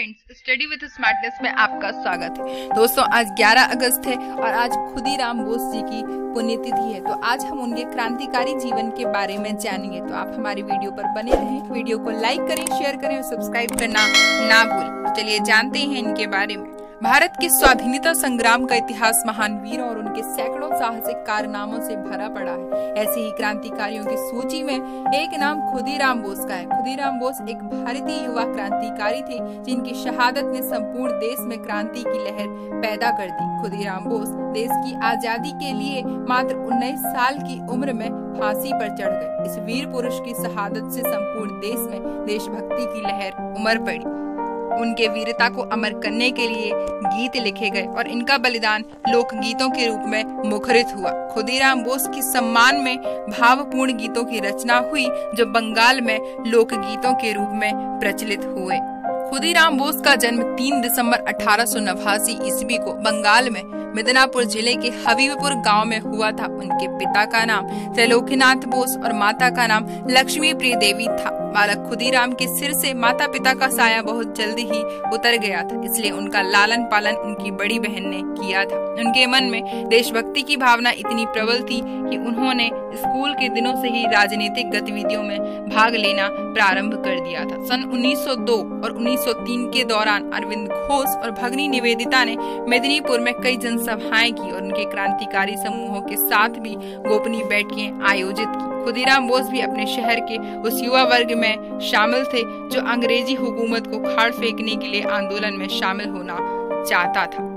Friends study with smartness में आपका स्वागत है। दोस्तों, आज 11 अगस्त है और आज खुदी राम बोस जी की पुण्यतिथि है। तो आज हम उनके क्रांतिकारी जीवन के बारे में जानेंगे। तो आप हमारी वीडियो पर बने रहें, वीडियो को लाइक करें शेयर करें और सब्सक्राइब करना ना भूलें। तो चलिए जानते हैं इनके बारे में। भारत के स्वाधीनता संग्राम का इतिहास महान वीर और उनके सैकड़ों साहसिक कारनामों से भरा पड़ा है। ऐसे ही क्रांतिकारियों की सूची में एक नाम खुदीराम बोस का है। खुदीराम बोस एक भारतीय युवा क्रांतिकारी थे, जिनकी शहादत ने संपूर्ण देश में क्रांति की लहर पैदा कर दी। खुदीराम बोस देश की आज़ादी के लिए मात्र उन्नीस साल की उम्र में फांसी पर चढ़ गए। इस वीर पुरुष की शहादत से संपूर्ण देश में देशभक्ति की लहर उमड़ पड़ी। उनके वीरता को अमर करने के लिए गीत लिखे गए और इनका बलिदान लोक गीतों के रूप में मुखरित हुआ। खुदीराम बोस की सम्मान में भावपूर्ण गीतों की रचना हुई, जो बंगाल में लोक गीतों के रूप में प्रचलित हुए। खुदीराम बोस का जन्म 3 दिसंबर अठारह सौ नवासी ईस्वी को बंगाल में मिदनापुर ज़िले के हबीबपुर गाँव में हुआ था। उनके पिता का नाम त्रिलोकीनाथ बोस और माता का नाम लक्ष्मी प्रिय देवी था। बालक खुदीराम के सिर से माता पिता का साया बहुत जल्दी ही उतर गया था, इसलिए उनका लालन पालन उनकी बड़ी बहन ने किया था। उनके मन में देशभक्ति की भावना इतनी प्रबल थी कि उन्होंने स्कूल के दिनों से ही राजनीतिक गतिविधियों में भाग लेना प्रारंभ कर दिया था। सन 1902 और 1903 के दौरान अरविंद घोष और भगनी निवेदिता ने मेदिनीपुर में कई जनसभाएँ की और उनके क्रांतिकारी समूहों के साथ भी गोपनीय बैठकें आयोजित की। खुदीराम बोस भी अपने शहर के उस युवा वर्ग में शामिल थे, जो अंग्रेज़ी हुकूमत को खाड़ फेंकने के लिए आंदोलन में शामिल होना चाहता था।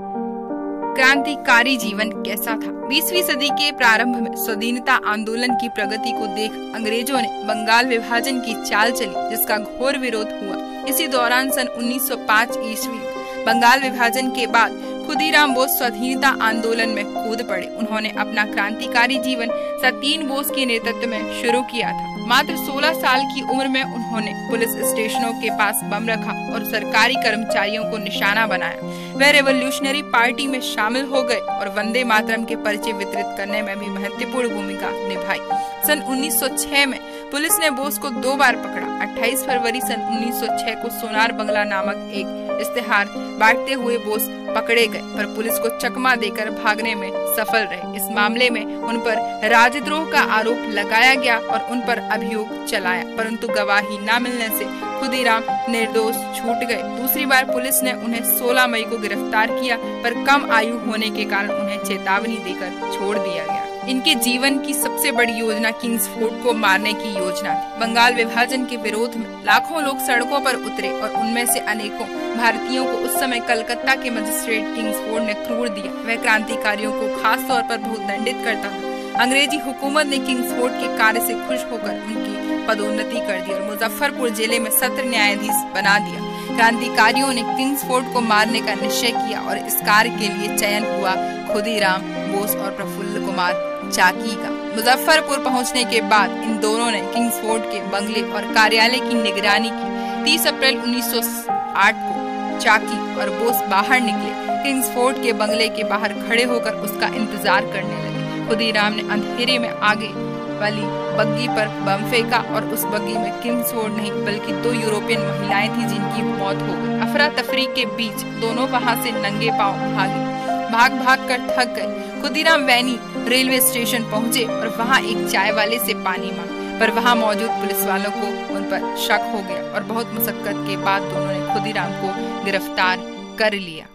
क्रांतिकारी जीवन कैसा था? बीसवीं सदी के प्रारंभ में स्वाधीनता आंदोलन की प्रगति को देख अंग्रेज़ों ने बंगाल विभाजन की चाल चली, जिसका घोर विरोध हुआ। इसी दौरान सन 1905 ईस्वी बंगाल विभाजन के बाद खुदीराम बोस स्वाधीनता आंदोलन में कूद पड़े। उन्होंने अपना क्रांतिकारी जीवन सतीन बोस के नेतृत्व में शुरू किया था। मात्र 16 साल की उम्र में उन्होंने पुलिस स्टेशनों के पास बम रखा और सरकारी कर्मचारियों को निशाना बनाया। वह रेवोल्यूशनरी पार्टी में शामिल हो गए और वंदे मातरम के परिचय वितरित करने में भी महत्वपूर्ण भूमिका निभाई। सन 1906 में पुलिस ने बोस को दो बार पकड़ा। 28 फरवरी सन 1906 को सोनार बंगला नामक एक इश्तेहार बांटते हुए बोस पकड़े गए, पर पुलिस को चकमा देकर भागने में सफल रहे। इस मामले में उन पर राजद्रोह का आरोप लगाया गया और उन पर अभियोग चलाया, परंतु गवाही न मिलने से खुदीराम निर्दोष छूट गए। दूसरी बार पुलिस ने उन्हें 16 मई को गिरफ़्तार किया, पर कम आयु होने के कारण उन्हें चेतावनी देकर छोड़ दिया गया। इनके जीवन की सबसे बड़ी योजना किंग्स फोर्ट को मारने की योजना थी। बंगाल विभाजन के विरोध में लाखों लोग सड़कों पर उतरे और उनमें से अनेकों भारतीयों को उस समय कलकत्ता के मजिस्ट्रेट किंग्स फोर्ट ने क्रूर दिया। वह क्रांतिकारियों को खास तौर पर बहुत दंडित करता था। अंग्रेज़ी हुकूमत ने किंग्स फोर्ट के कार्य से खुश होकर उनकी पदोन्नति कर दी और मुजफ्फरपुर ज़िले में सत्र न्यायाधीश बना दिया। क्रांतिकारियों ने किंग्स फोर्ट को मारने का निश्चय किया और इस कार्य के लिए चयन हुआ खुदीराम बोस और प्रफुल्ल कुमार। चाकी का। मुजफ्फरपुर पहुँचने के बाद इन दोनों ने किंग्स फोर्ट के बंगले और कार्यालय की निगरानी की। 30 अप्रैल 1908 को चाकी और बोस बाहर निकले। किंग्स फोर्ट के बंगले के बाहर खड़े होकर उसका इंतज़ार करने लगे। खुदीराम ने अंधेरे में आगे वाली बग्गी पर बम फेंका और उस बग्गी में किंग्स फोर्ट नहीं, बल्कि दो यूरोपियन महिलाएँ थी जिनकी मौत हो गई। अफरा तफरी के बीच दोनों वहाँ से नंगे पाँव भागे। भाग भाग कर थक गए। खुदीराम वैनी रेलवे स्टेशन पहुँचे और वहाँ एक चाय वाले से पानी मांगा, पर वहाँ मौजूद पुलिस वालों को उन पर शक हो गया और बहुत मुशक्कत के बाद दोनों ने खुदीराम को गिरफ़्तार कर लिया।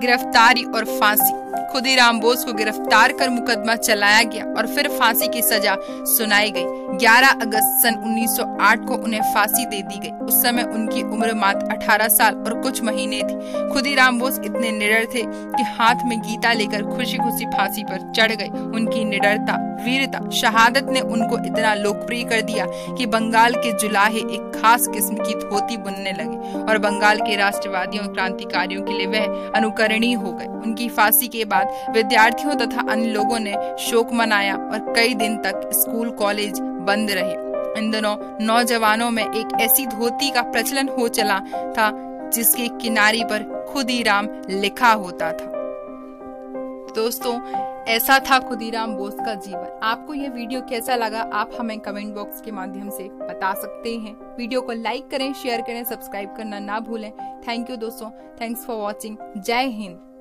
गिरफ्तारी और फांसी खुदीराम बोस को गिरफ़्तार कर मुकदमा चलाया गया और फिर फांसी की सजा सुनाई गई। 11 अगस्त सन 1908 को उन्हें फांसी दे दी गई। उस समय उनकी उम्र मात्र 18 साल और कुछ महीने थी। खुदीराम बोस इतने निडर थे कि हाथ में गीता लेकर खुशी खुशी फांसी पर चढ़ गए। उनकी निडरता, वीरता, शहादत ने उनको इतना लोकप्रिय कर दिया कि बंगाल के जुलाहे एक खास किस्म की धोती बुनने लगे और बंगाल के राष्ट्रवादियों क्रांतिकारियों के लिए वह अनुकरणीय हो गए। उनकी फांसी के बाद विद्यार्थियों तथा अन्य लोगों ने शोक मनाया और कई दिन तक स्कूल, कॉलेज बंद रहे। इन दिनों नौजवानों में एक ऐसी धोती का प्रचलन हो चला था, जिसके किनारी पर खुद ही राम लिखा होता था। दोस्तों, ऐसा था खुदीराम बोस का जीवन। आपको यह वीडियो कैसा लगा, आप हमें कमेंट बॉक्स के माध्यम से बता सकते हैं। वीडियो को लाइक करें, शेयर करें, सब्सक्राइब करना ना भूलें। थैंक यू दोस्तों। Thanks for watching. जय हिंद।